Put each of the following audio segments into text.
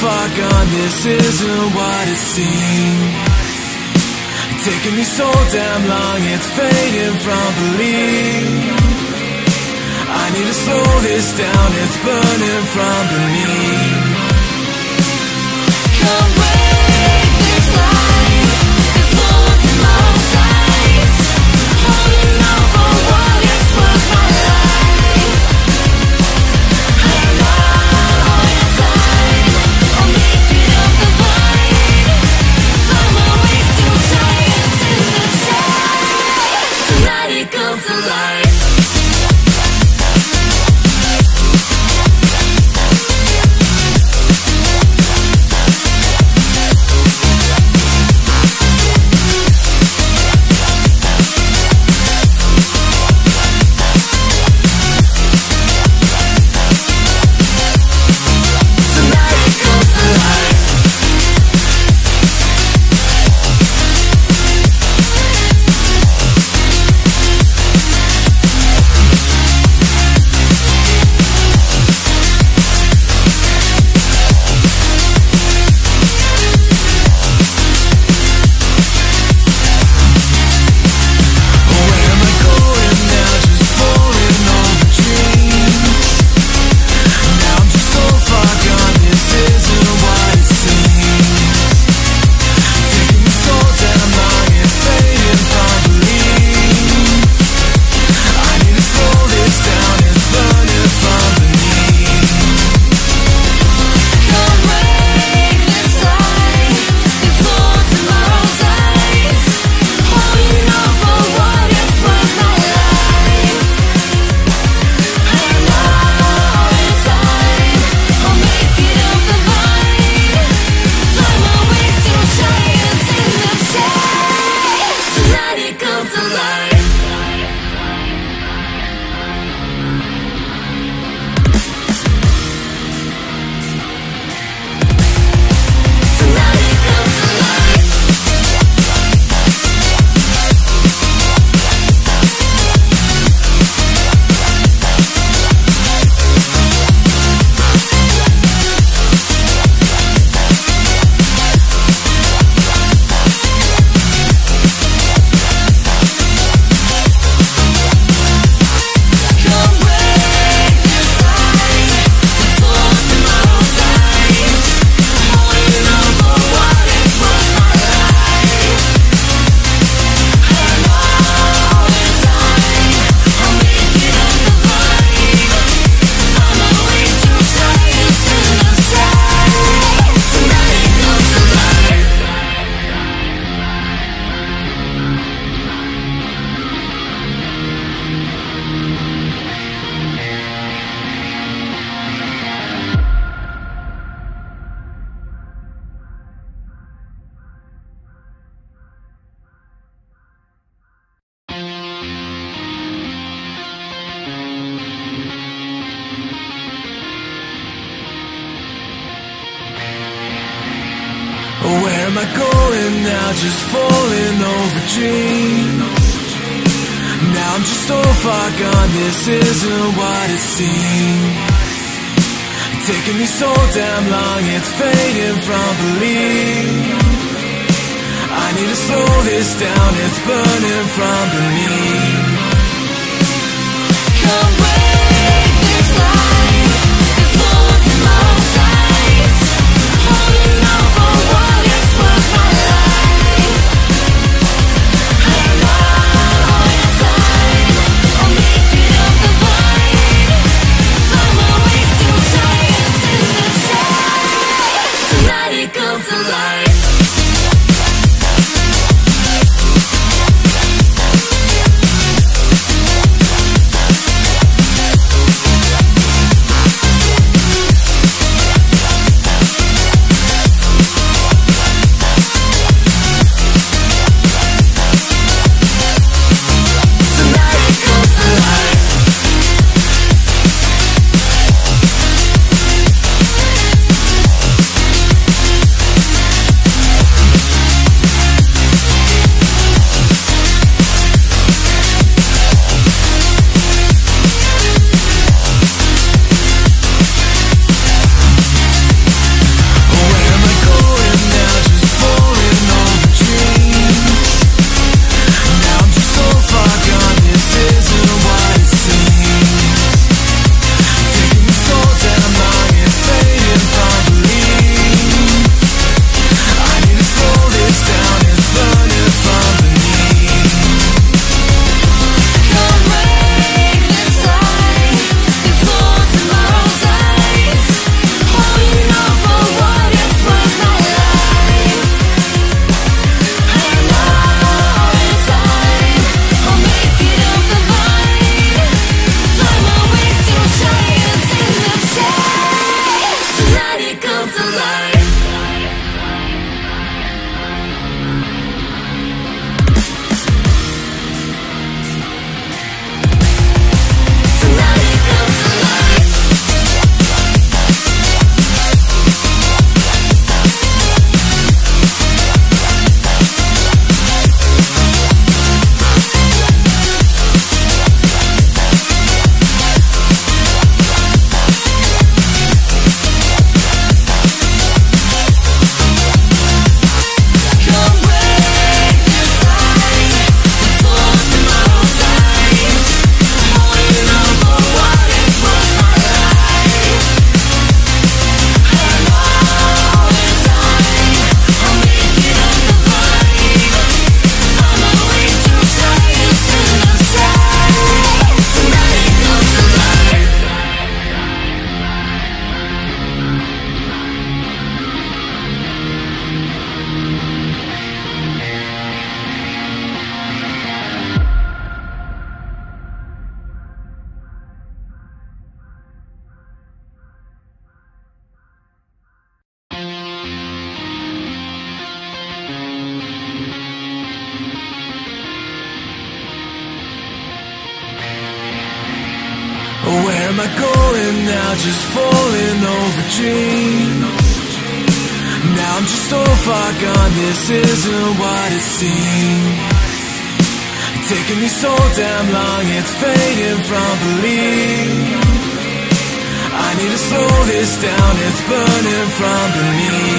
far gone, this isn't what it seems. Taking me so damn long, it's fading from belief. I need to slow this down, it's burning from beneath. Come break this life, there's no one's in my Holding on slow this down, it's burning from beneath. Come with isn't what it seems, Taking me so damn long, it's fading from belief. I need to slow this down, it's burning from beneath.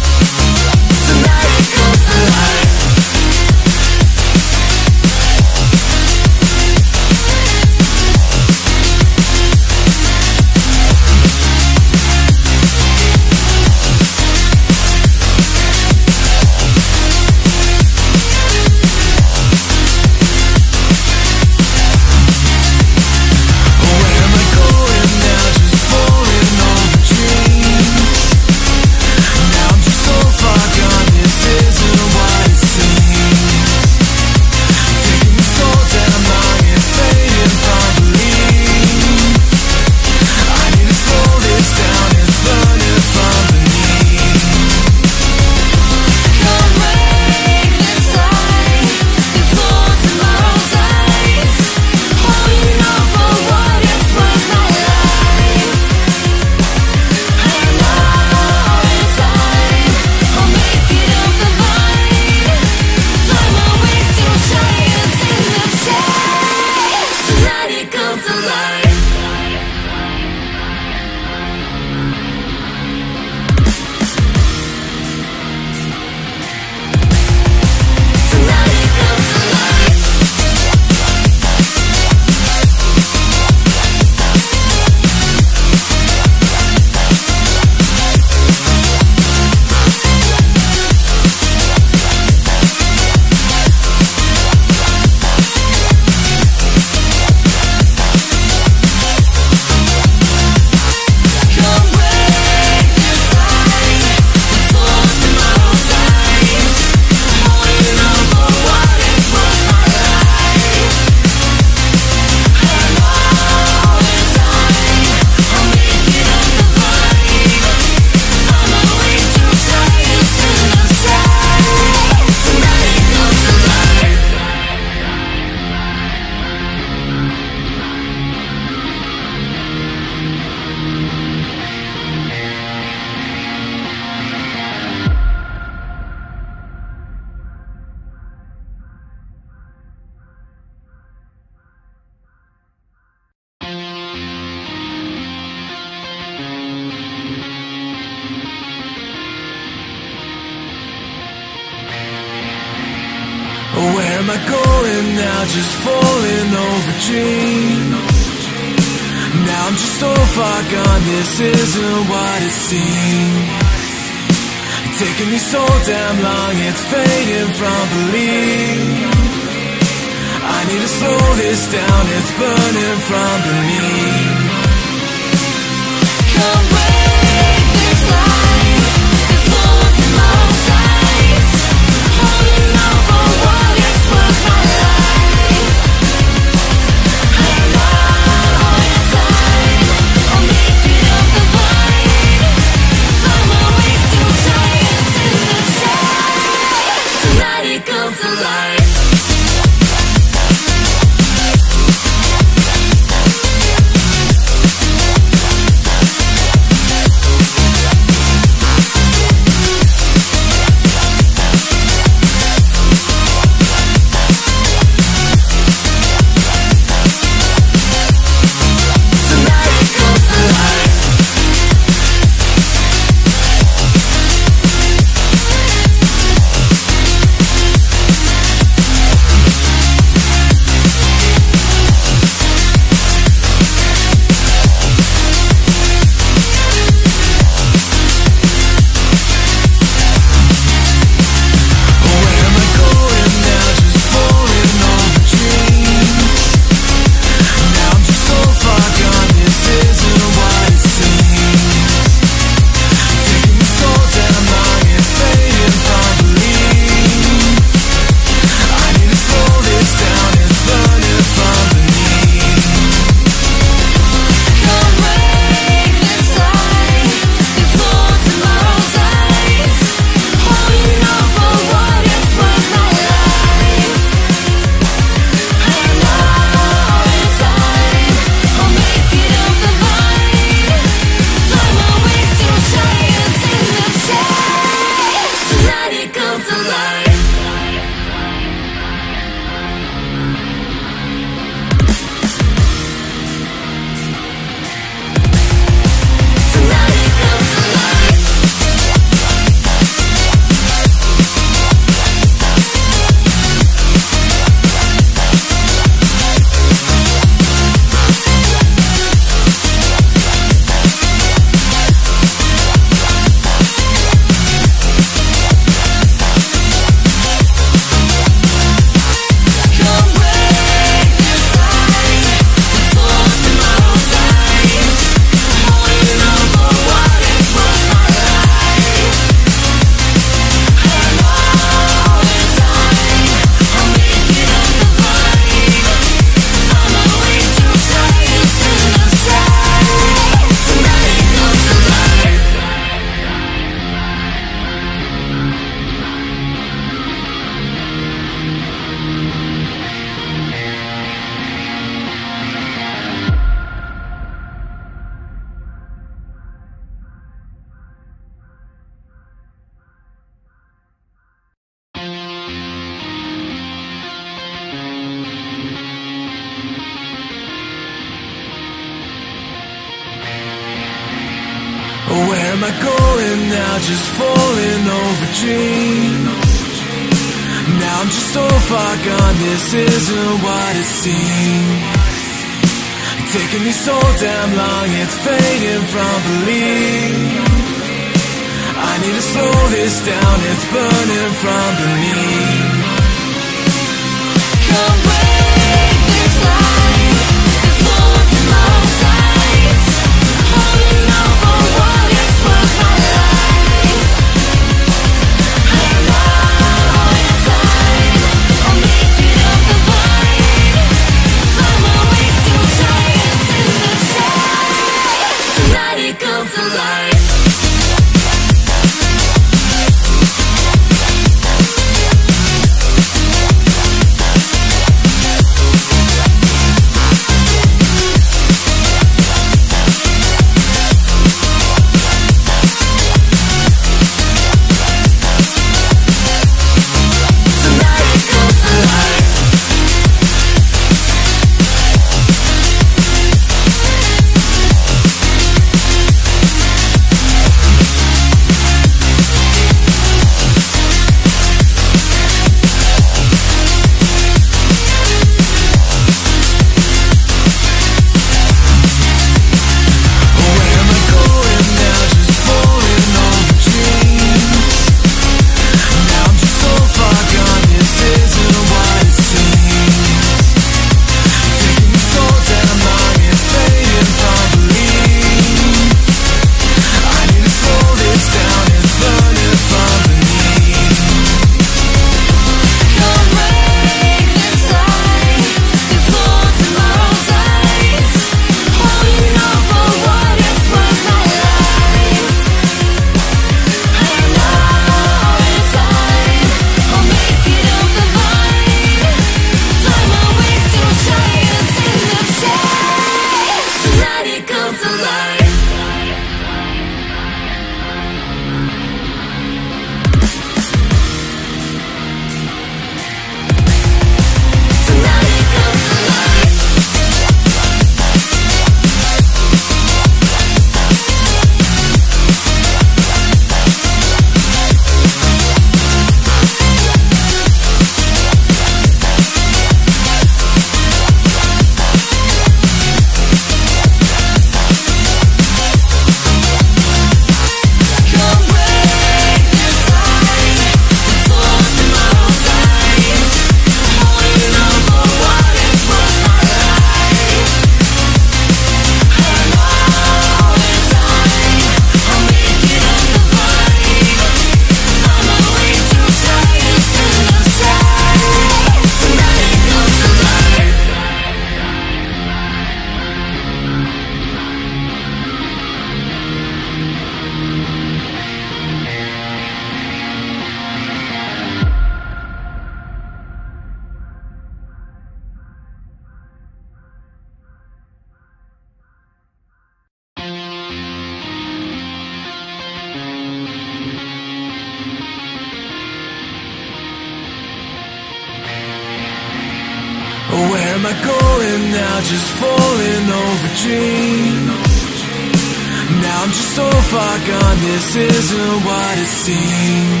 isn't what it seems.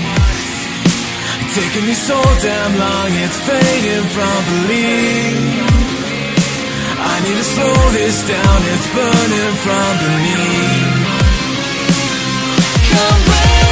Taking me so damn long, it's fading from belief. I need to slow this down, it's burning from beneath. Come back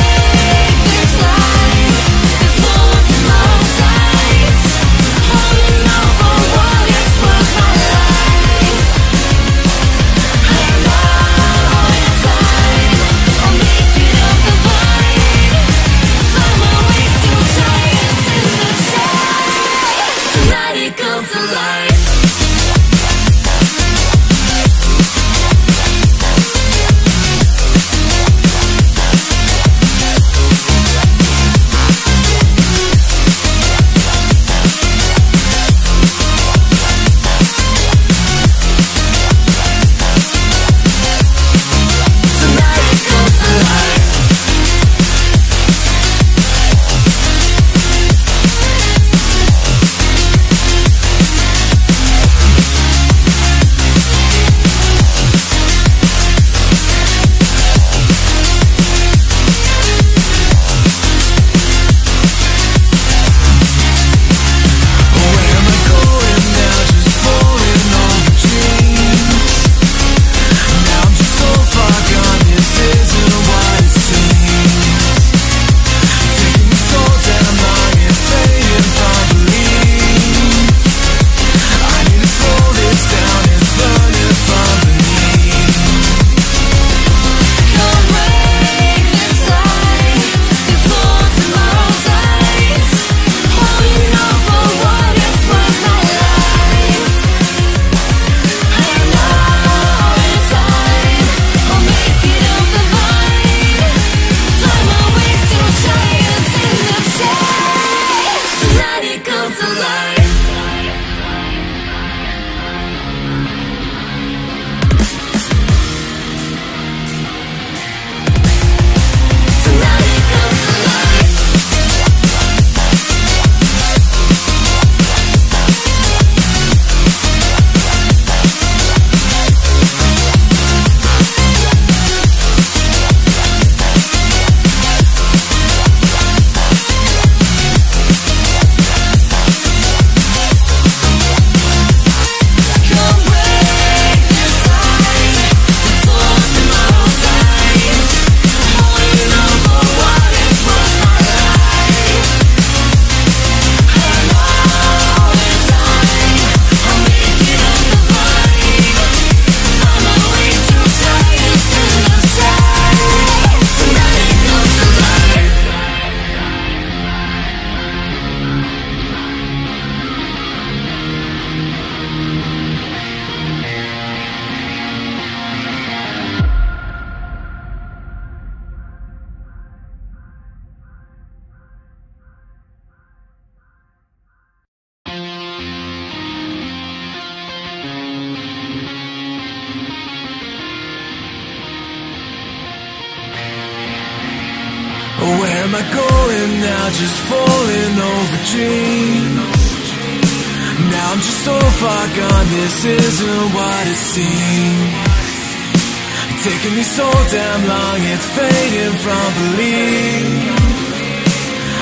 Taking me so damn long, it's fading from belief.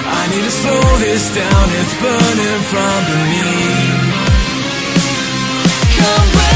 I need to slow this down, it's burning from beneath Come back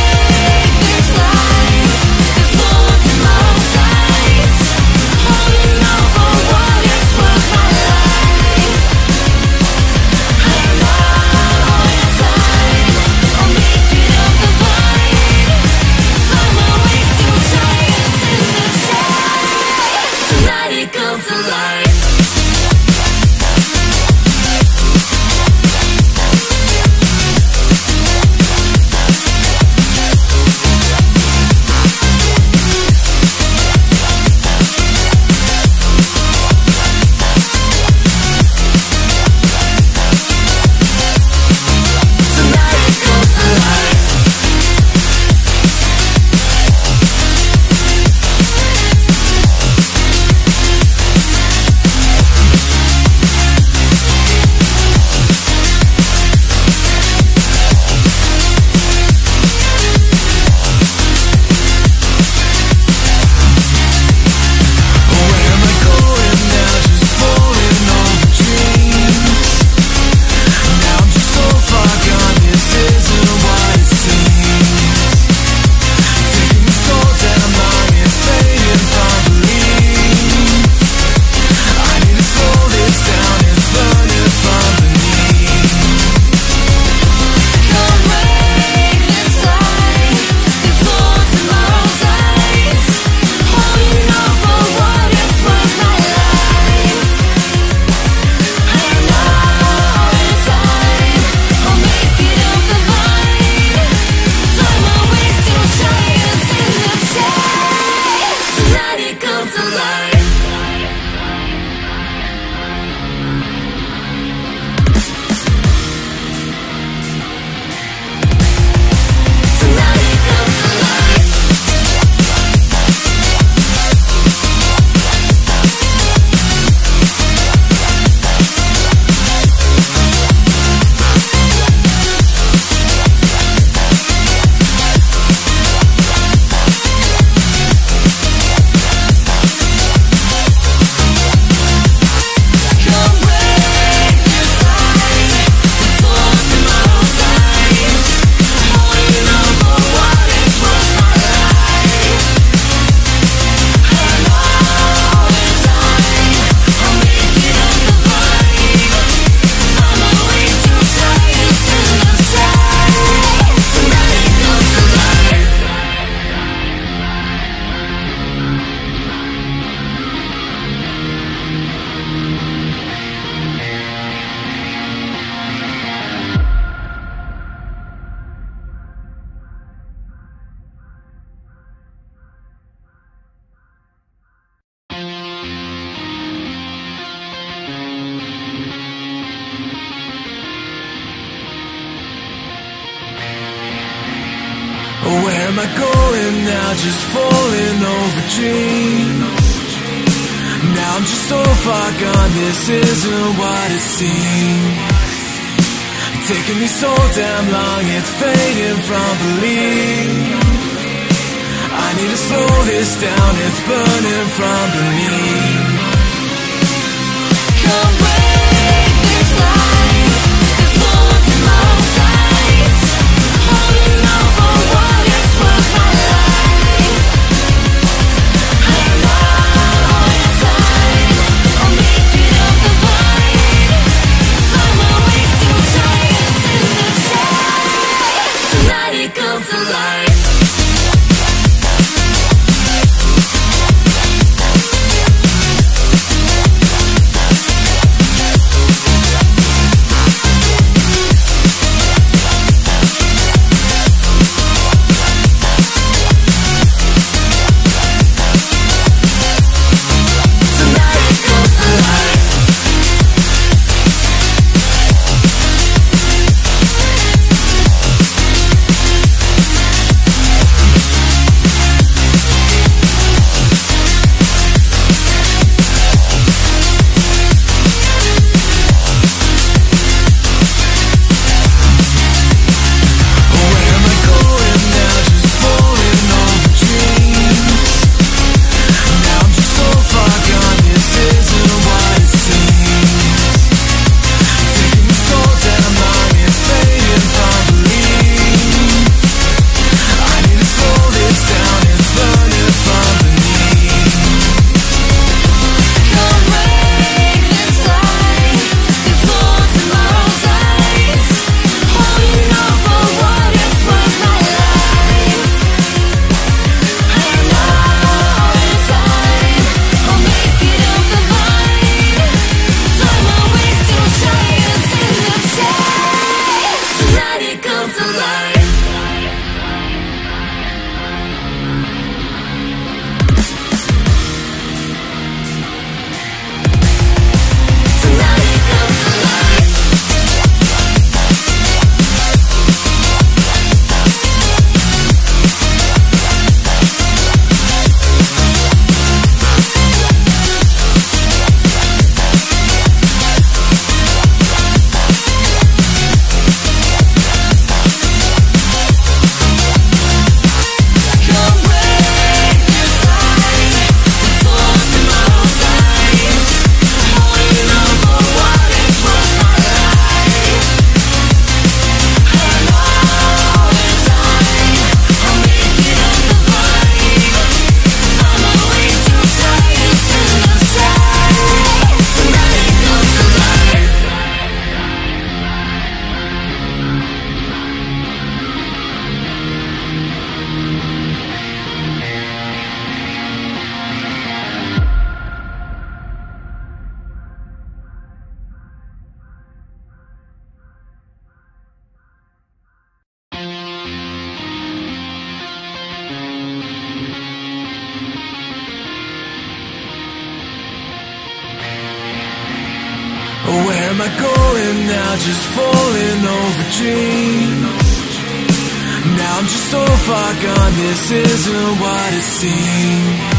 what it seems?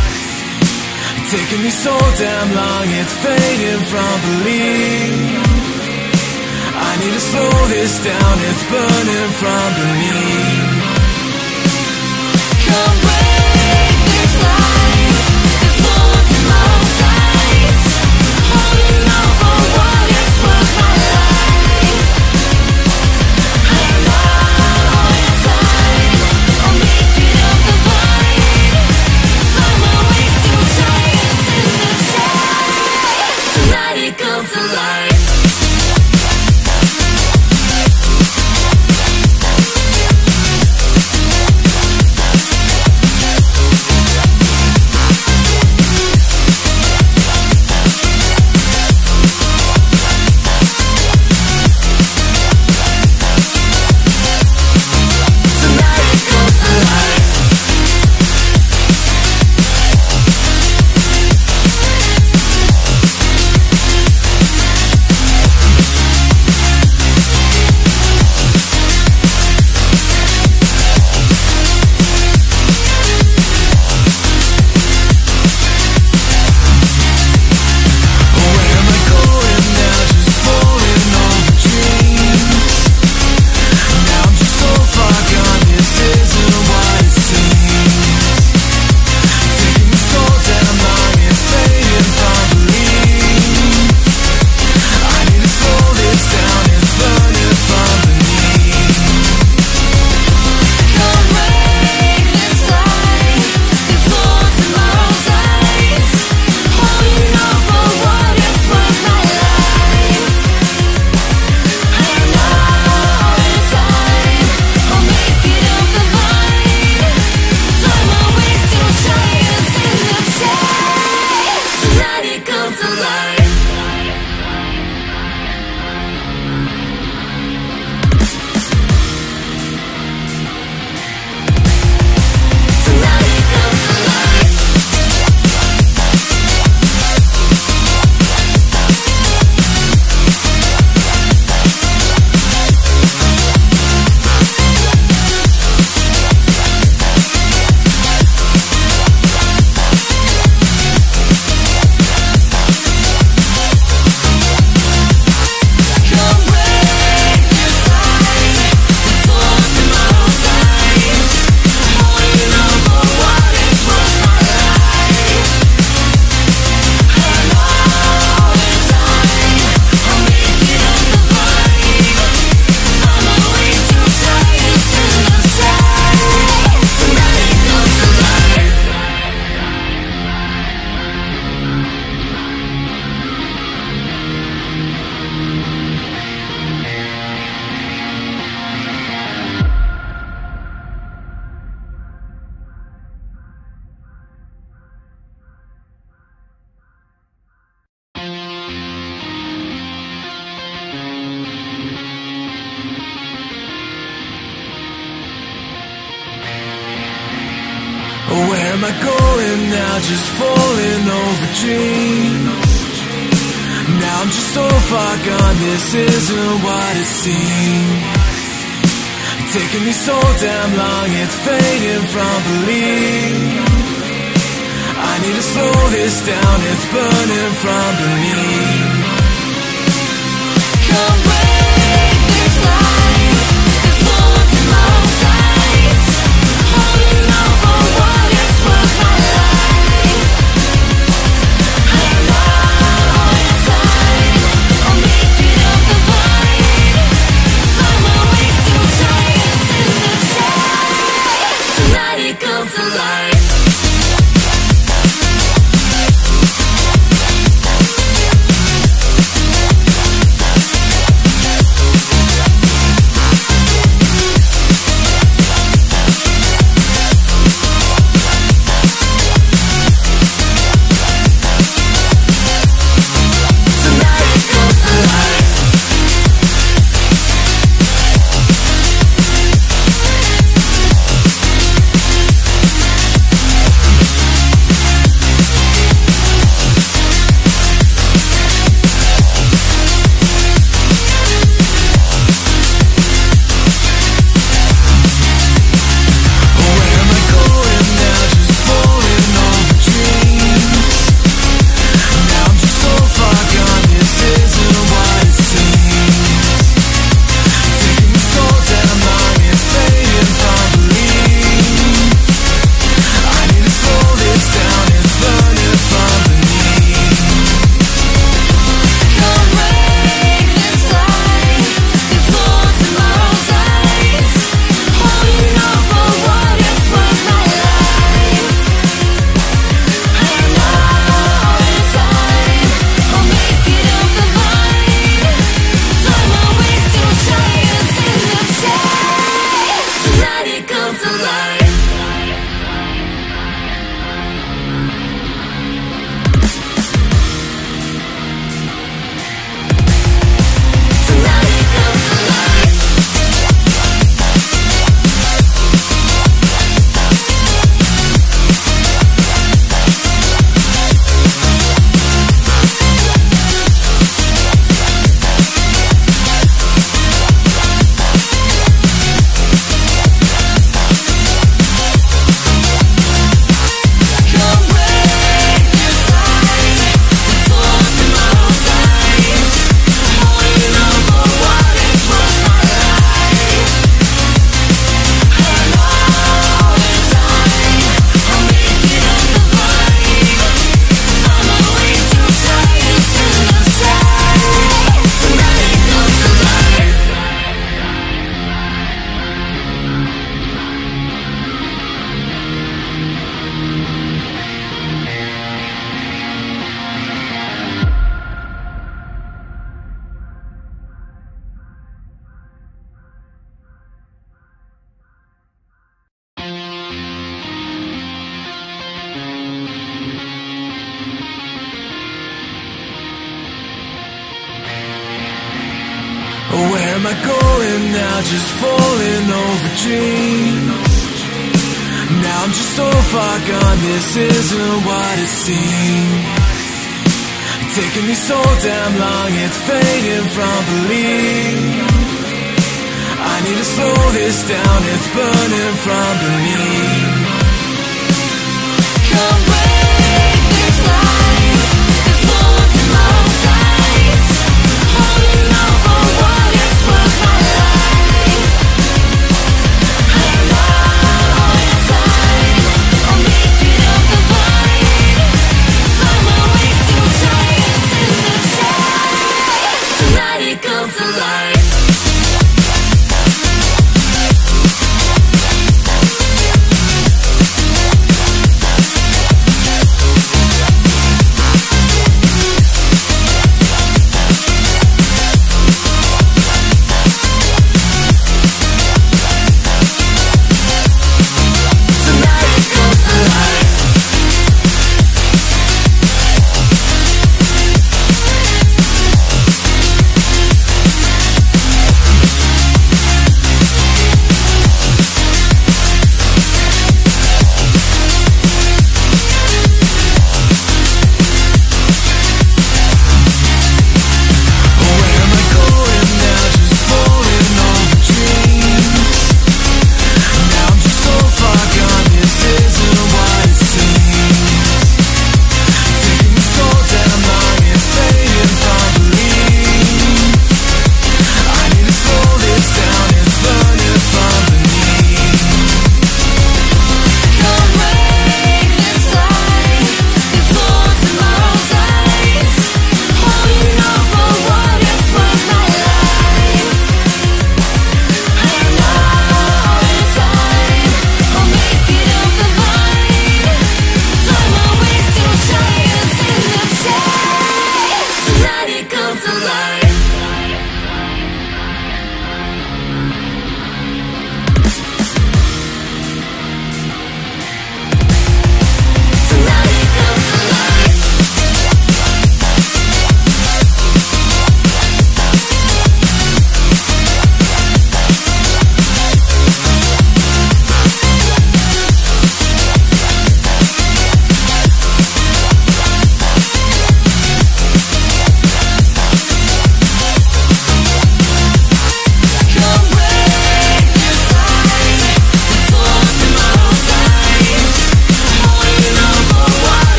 Taking me so damn long, it's fading from belief I need to slow this down, it's burning from beneath Come back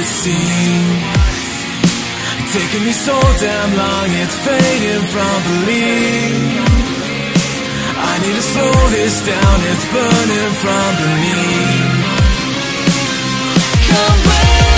it Taking me so damn long It's fading from belief. I need to slow this down It's burning from beneath Come back